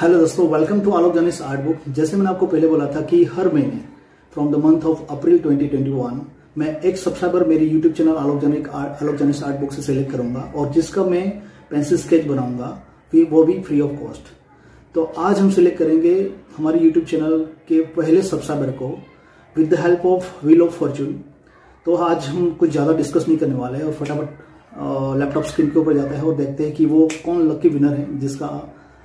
Hello दोस्तों welcome to आलोक जानिस art book जैसे मैंने आपको पहले बोला था कि हर महीने from the month of April 2021 मैं एक सब्सक्राइबर मेरी यूट्यूब चैनल आलोक जानिक आलोक जानिस आर्ट बुक से सिलेक्ट करूँगा और जिसका मैं पेंसिल स्केच बनाऊँगा वो भी फ्री ऑफ़ कॉस्ट तो आज हम सिलेक्ट करेंगे हमारे यूट्यूब चैनल के पहले सब्सक्राइबर को with the help of wheel of fortune तो आज हम कुछ ज़्यादा डिस्कस नहीं करने वाले हैं और फटाफट लैपटॉप स्क्रीन के ऊपर जाता है और देखते हैं कि वो कौन लकी विनर है, जिसका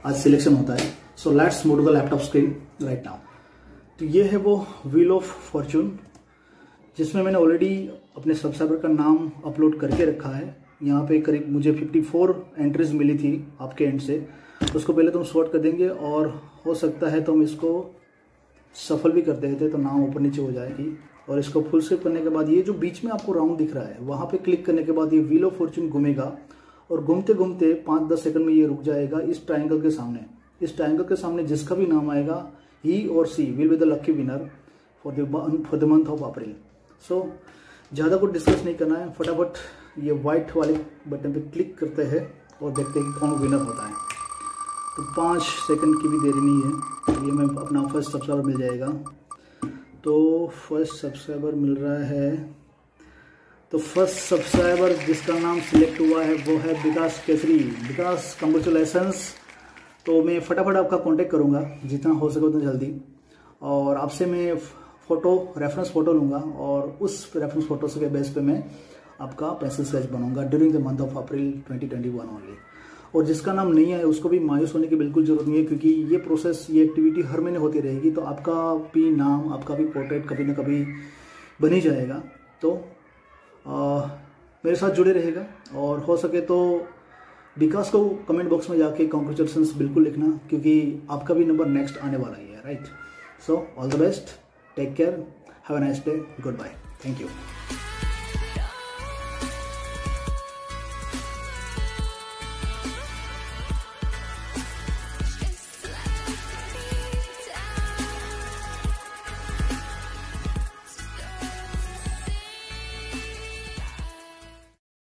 आज सिलेक्शन होता है। So let's to the laptop screen right now तो ये है वो व्हील ऑफ़ फॉर्चून जिसमें मैंने ऑलरेडी अपने सब्सक्राइबर का नाम अपलोड करके रखा है। यहाँ पे करीब मुझे 54 एंट्रीज मिली थी आपके एंड से। उसको पहले तो हम शॉर्ट कर देंगे और हो सकता है तो हम इसको सफल भी कर देते तो नाम ऊपर नीचे हो जाएगी। और इसको फुल स्विप करने के बाद ये जो बीच में आपको राउंड दिख रहा है, वहाँ पे क्लिक करने के बाद ये व्हील ऑफ़ फॉर्चून घूमेगा। और घूमते घूमते पाँच दस सेकंड में ये रुक जाएगा इस ट्राइंगल के सामने। इस ट्राइंगल के सामने जिसका भी नाम आएगा ही और she will be the lucky winner for the for the month of April so ज़्यादा कुछ डिस्कस नहीं करना है। फटाफट ये व्हाइट वाले बटन पे क्लिक करते हैं और देखते हैं कि कौन विनर होता है। तो पाँच सेकंड की भी देरी नहीं है। ये मैं अपना फ़र्स्ट सब्सक्राइबर मिल जाएगा। तो फ़र्स्ट सब्सक्राइबर मिल रहा है तो फ़र्स्ट सब्सक्राइबर जिसका नाम सिलेक्ट हुआ है, वो है विकास केसरी। विकास कंग्रेचुलेसन्स तो मैं फटाफट आपका कांटेक्ट करूँगा, जितना हो सके उतना जल्दी। और आपसे मैं फ़ोटो रेफरेंस फ़ोटो लूँगा और उस रेफरेंस फ़ोटो के बेस पे मैं आपका पेंसिल स्केच बनाऊँगा during the month of April 2021 only और जिसका नाम नहीं है, उसको भी मायूस होने की बिल्कुल ज़रूरत नहीं है, क्योंकि ये प्रोसेस ये एक्टिविटी हर महीने होती रहेगी तो आपका भी नाम, आपका भी पोर्ट्रेट कभी ना कभी बन ही जाएगा। तो मेरे साथ जुड़े रहेगा और हो सके तो विकास को कमेंट बॉक्स में जाके कॉन्ग्रेचुलेशन बिल्कुल लिखना, क्योंकि आपका भी नंबर नेक्स्ट आने वाला ही है right so all the best take care have a nice day goodbye thank you